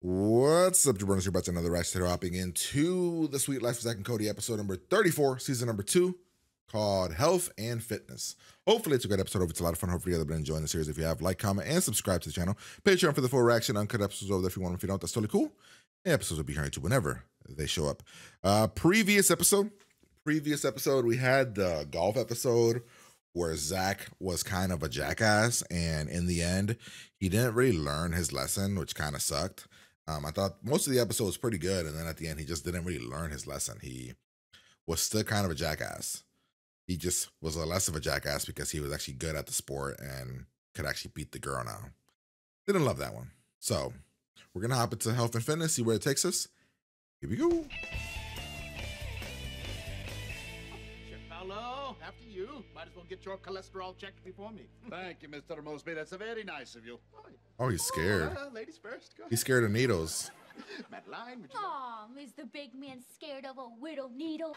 What's up, Jabronis? You're about to another reaction hopping into the Suite Life of Zack and Cody episode number 34, season number two, called Health and Fitness. Hopefully, it's a great episode. It's a lot of fun. Hopefully, you've been enjoying the series. If you have, like, comment, and subscribe to the channel. Patreon for the full reaction, uncut episodes over there if you want. If you don't, that's totally cool. And episodes will be here YouTube whenever they show up. Uh, previous episode, previous episode, we had the golf episode where Zach was kind of a jackass, and in the end, he didn't really learn his lesson, which kind of sucked. Um, I thought most of the episode was pretty good, and then at the end, he just didn't really learn his lesson. He was still kind of a jackass. He just was a less of a jackass because he was actually good at the sport and could actually beat the girl now. Didn't love that one. So we're gonna hop into health and fitness, see where it takes us. Here we go. After you. Might as well get your cholesterol checked before me. Thank you, Mr. Moseby. That's very nice of you. Oh, he's scared. Uh, ladies first. Go He's scared of needles. Madeline, would you like- is the big man scared of a widow needle?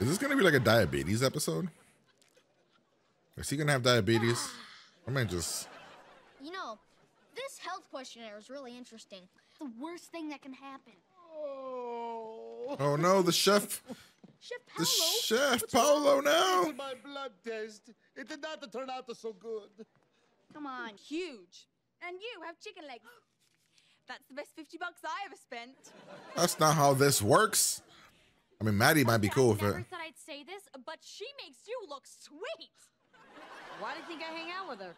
Is this gonna be like a diabetes episode? Is he gonna have diabetes? I might just. You know, this health questionnaire is really interesting. The worst thing that can happen. Oh, Oh no, the chef, Chef the chef what's wrong? Now. My blood test. It did not turn out so good. Come on. huge. And you have chicken legs. That's the best 50 bucks I ever spent. That's not how this works. I mean, Maddie might be Okay, cool I with never thought I'd say this, But she makes you look sweet. Why do you think I hang out with her?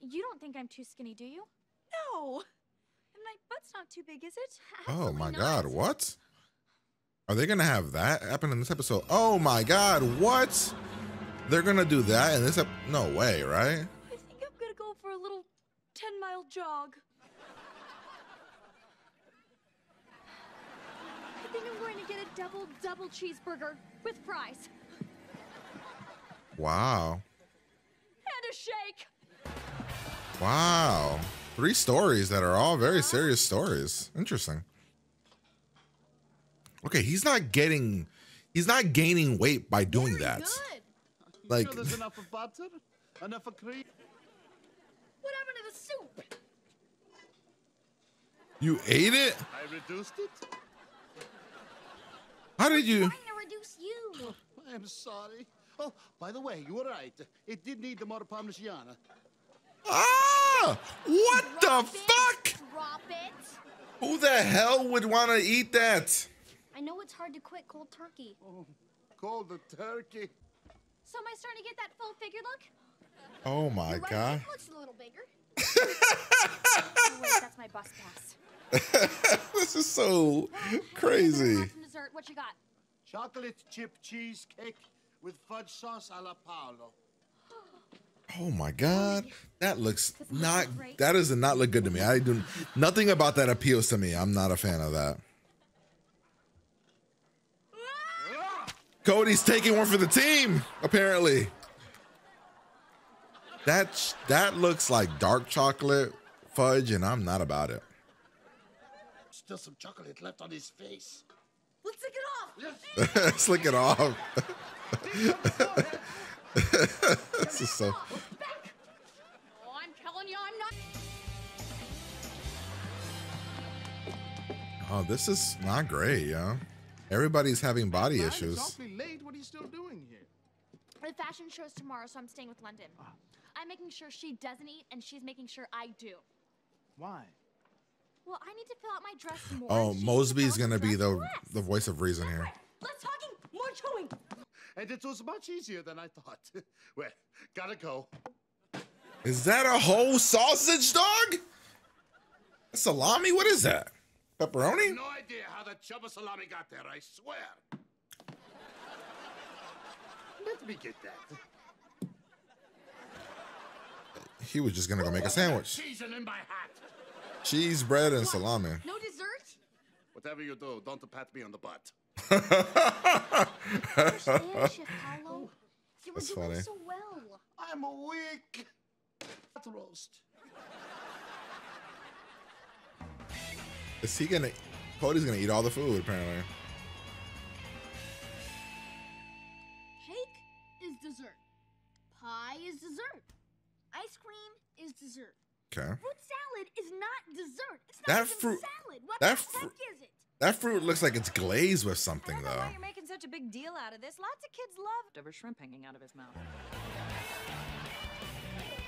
You don't think I'm too skinny, do you? No. And my butt's not too big, is it? Oh my Absolutely god, what? Are they gonna have that happen in this episode? Oh my god, what? They're gonna do that in this ep- No way, right? I think I'm gonna go for a little 10 mile jog. I think I'm going to get a double double cheeseburger with fries Wow. and a shake. Wow. Three stories that are all very serious stories. Interesting. Okay, he's not getting he's not gaining weight by doing Very that. Good. Like Sure enough of butter? Enough of cream? What happened to the soup? you ate it? I reduced it? How did you Trying to reduce you. I'm sorry. Oh, by the way, you were right. It did need the more parmigiana. Ah! What the Drop it, fuck? Drop it. Who the hell would want to eat that? I know it's hard to quit cold turkey. Oh, call the turkey. So am I starting to get that full figure look? Oh my right god. hip looks a little bigger. Oh, wait, that's my bus pass. this is so crazy. Some dessert. What you got? Chocolate chip cheesecake with fudge sauce a la Paolo. Oh my god. That looks Doesn't that not look does not look good to me. I do nothing about that appeals to me. I'm not a fan of that. Cody's taking one for the team, apparently. That that looks like dark chocolate fudge, and I'm not about it. Still some chocolate left on his face. Let's take it off. Slick it off. this is so. Oh, I'm telling you, I'm not. Oh, this is not great, yo. Everybody's having body Madeline, issues. It's awfully late. What are you still doing here? The fashion show's tomorrow, so I'm staying with London. Ah. I'm making sure she doesn't eat, and she's making sure I do. Why? Well, I need to fill out my dress more. Oh, and she needs to Moseby's gonna be the less. the voice of reason here. Less talking, more chewing. And it was much easier than I thought. well, gotta go. Is that a whole sausage dog? Salami? What is that? Pepperoni? No idea how the chubba salami got there, I swear. Let me get that. He was just gonna go make a sandwich. Season in my hat. Cheese, bread, and salami. No dessert? Whatever you do, don't pat me on the butt. Understand, Chef Paolo? That's doing funny. so well. I'm awake. Hot roast. Is he gonna? Cody's gonna eat all the food apparently. Cake is dessert. Pie is dessert. Ice cream is dessert. Okay. Fruit salad is not dessert. It's not That even fruit- salad. What that the fru- heck is it? That fruit looks like it's glazed with I something don't know though. why you're making such a big deal out of this. Lots of kids love leftover shrimp hanging out of his mouth.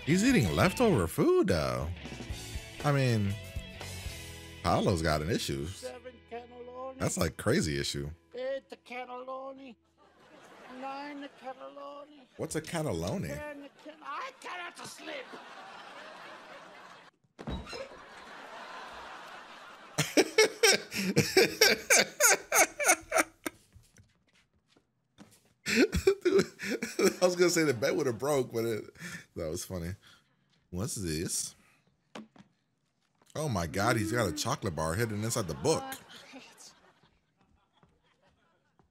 He's eating leftover food though. I mean, Paolo's got an issue. That's like crazy issue. Eight the cannelloni. Nine the cannelloni. What's a cannelloni? Ten the can- I cannot sleep. Dude, I was gonna say the bed would have broke, but it that was funny. What's this? Oh my god, he's got a chocolate bar hidden inside the book.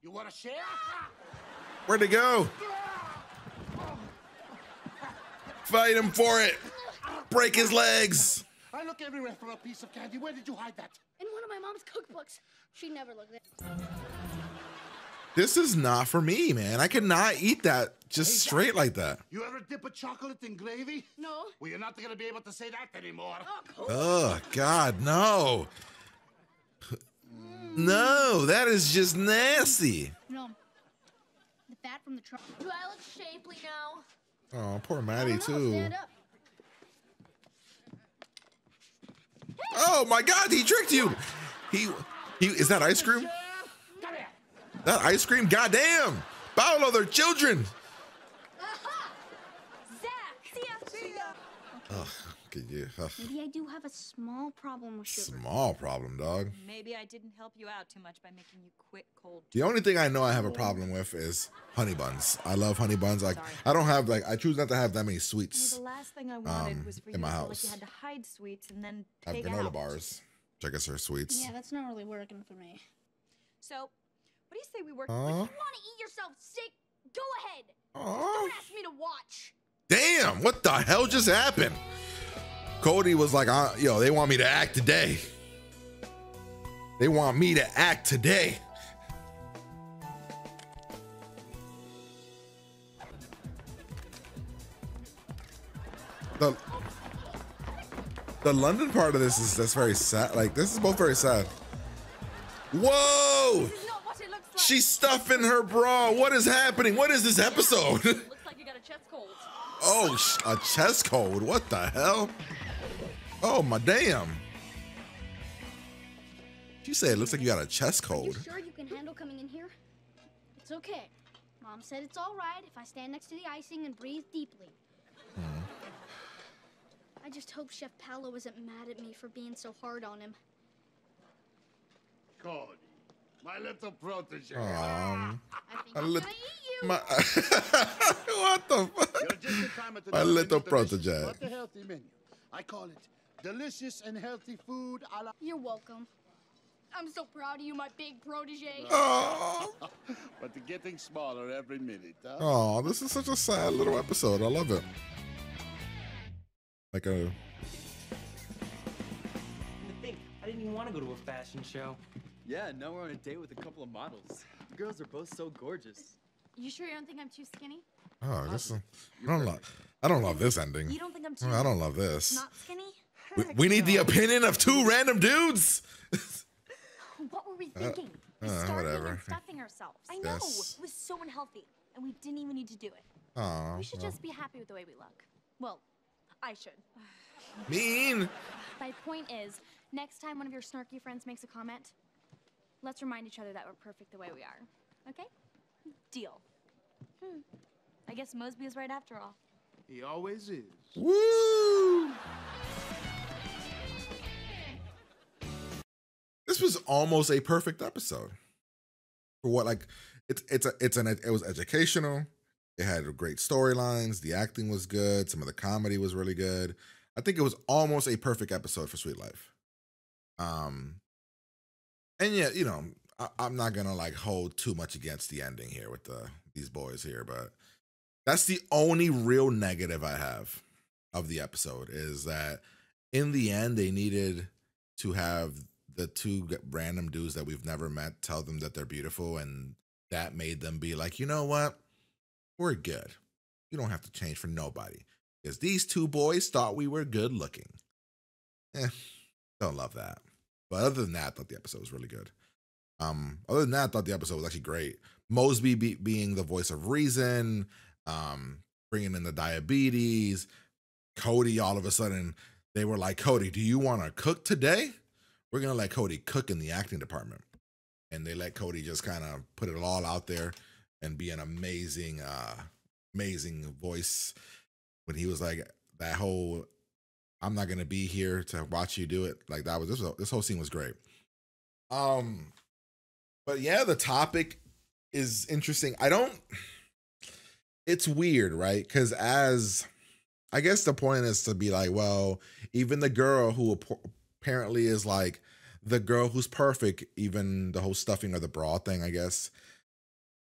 You want to share? Where'd it go? Fight him for it. Break his legs. I look everywhere for a piece of candy. Where did you hide that? In one of my mom's cookbooks. She never looked there. This is not for me, man. I cannot eat that just straight like that. You ever dip a chocolate in gravy? No. Well, you're not going to be able to say that anymore. Oh God, no. Mm. No, that is just nasty. No. The fat from the truck. Do I look shapely now? Oh, poor Maddie don't know, too. Stand up. Oh my God, he tricked you. He, he is that ice cream? That ice cream? Goddamn, Paolo, they're children. Zack, see ya. See ya. Ugh, could you? ugh. Maybe I do have a small problem with sugar. Small problem, dog. Maybe I didn't help you out too much by making you quit cold. The only thing I know I have a problem with is honey buns. I love honey buns. Like I don't have like I choose not to have that many Well, sweets. the last thing I wanted um, was for in you my to house. like you had to hide sweets and then I have take granola out. bars, which I guess are sweets. Yeah, that's not really working for me. So, what do you say we work? If You want to eat yourself sick? Go ahead. Aw. Don't ask me to watch. Damn, what the hell just happened? Cody was like, uh, yo, they want me to act today. They want me to act today. The, the London part of this is that's very sad. Like this is both very sad. Whoa! This is not what it looks like. She's stuffing her bra. What is happening? What is this episode? Looks like you got a chest cold. Oh, a chest cold. What the hell? Oh my damn. You say it looks like you got a chest Are you cold. sure you can handle coming in here? It's okay. Mom said it's all right if I stand next to the icing and breathe deeply. Hmm. I just hope Chef Paolo isn't mad at me for being so hard on him. Cody, my little protege. Um, I think a I'm gonna eat you. my, what the fuck? You're just in time at the My little protege. But the healthy menu. I call it delicious and healthy food a la. You're welcome. I'm so proud of you, my big protege. Oh, but they're getting smaller every minute, huh? oh, this is such a sad little episode. I love it. Like a To think, I didn't even want to go to a fashion show. Yeah, now we're on a date with a couple of models. The girls are both so gorgeous. You sure you don't think I'm too skinny? oh, this is, I don't love. I don't love this ending. You don't think I'm too I don't love this. not skinny? We, we need the opinion of two random dudes. What were we thinking? uh, Starving whatever. and stuffing ourselves. I know. Yes. It was so unhealthy, and we didn't even need to do it. Oh, we should just be happy with the way we look. Well, I should. mean. My point is, next time one of your snarky friends makes a comment, let's remind each other that we're perfect the way we are. Okay? Deal. Hmm. I guess Moseby is right after all. He always is. Woo! Was almost a perfect episode. For what like it's it's a it's an it was educational. It had great storylines. The acting was good. Some of the comedy was really good. I think it was almost a perfect episode for Suite Life. Um, and yeah, you know, I, I'm not gonna like hold too much against the ending here with the these boys here, but that's the only real negative I have of the episode is that in the end they needed to have the two random dudes that we've never met tell them that they're beautiful and that made them be like, "You know what? We're good. You don't have to change for nobody. Because these two boys thought we were good looking. Eh, don't love that. But other than that, I thought the episode was really good. Um, other than that, I thought the episode was actually great. Moseby be, being the voice of reason, um, bringing in the diabetes. Cody, all of a sudden, they were like, Cody, do you want to cook today? We're going to let Cody cook in the acting department. And they let Cody just kind of put it all out there and be an amazing, uh, amazing voice when he was like, that whole, I'm not going to be here to watch you do it. Like that was, this, was, this whole scene was great. Um, but yeah, the topic is interesting. I don't, it's weird, right? Because as, I guess the point is to be like, well, even the girl who apparently is like the girl who's perfect, even the whole stuffing or the bra thing, I guess.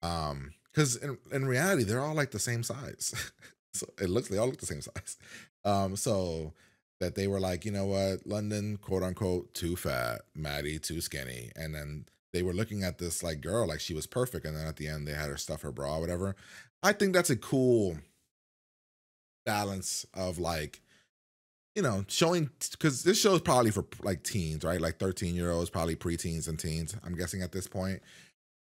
Um, because in, in reality, they're all like the same size. so it looks they all look the same size. Um, so that they were like, you know what, London, quote unquote, too fat, Maddie too skinny, and then they were looking at this like girl like she was perfect, and then at the end they had her stuff her bra, whatever. I think that's a cool balance of like you know showing because this show is probably for like teens right? Like 13 year olds probably preteens and teens i'm guessing at this point.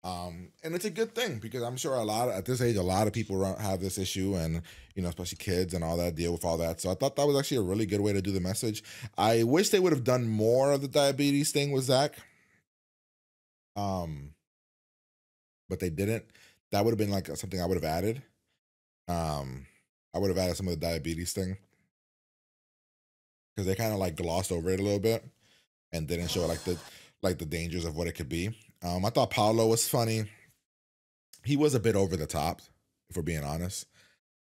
Um and it's a good thing because i'm sure a lot of, at this age a lot of people have this issue and you know especially kids and all that deal with all that. So i thought that was actually a really good way to do the message. I wish they would have done more of the diabetes thing with zack. Um but they didn't. That would have been like something i would have added. Um I would have added some of the diabetes thing because they kind of like glossed over it a little bit and didn't show like the like the dangers of what it could be. Um, I thought Paolo was funny. He was a bit over the top, if we're being honest.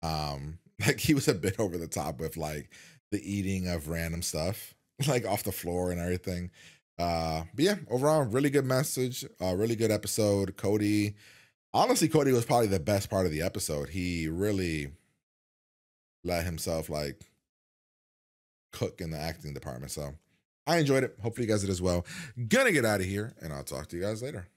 Um, like he was a bit over the top with like the eating of random stuff, like off the floor and everything. Uh, but yeah, overall, really good message. Uh, really good episode. Cody, honestly, Cody was probably the best part of the episode. He really let himself like cook in the acting department. So I enjoyed it. Hopefully you guys did as well. Gonna get out of here and I'll talk to you guys later.